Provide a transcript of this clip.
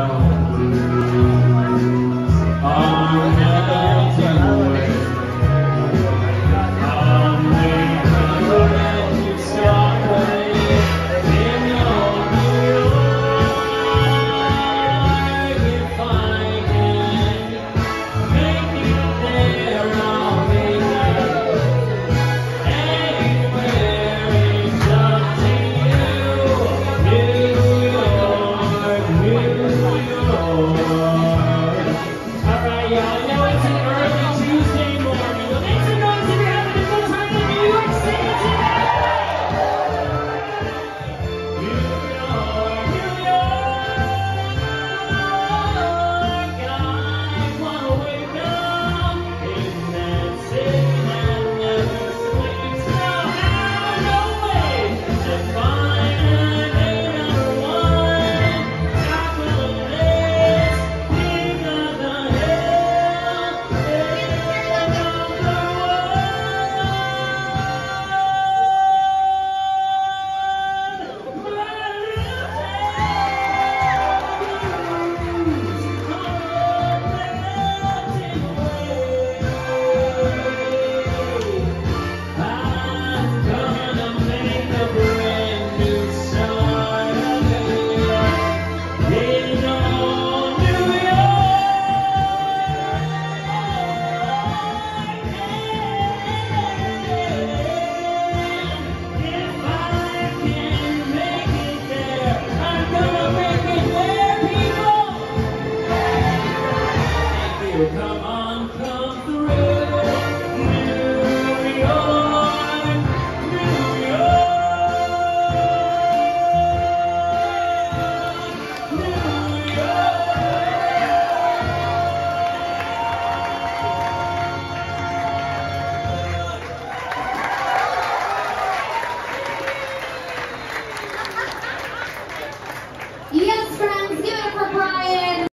Wow.